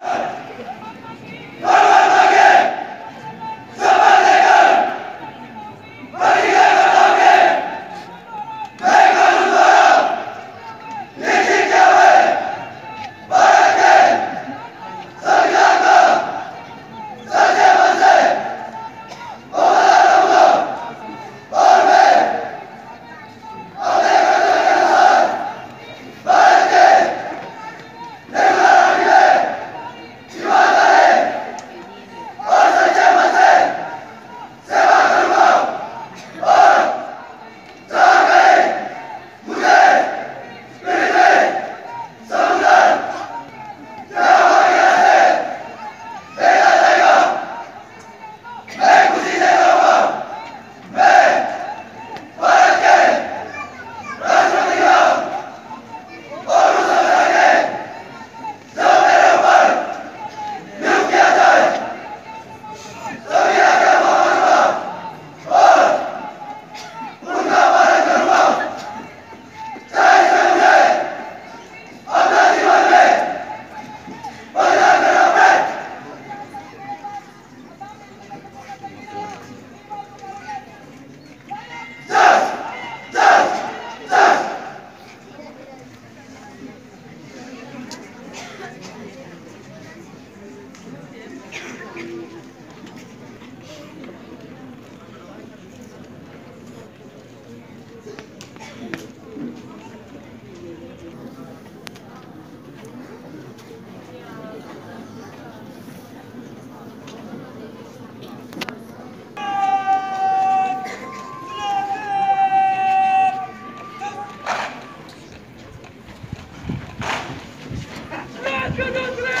Let's let's go!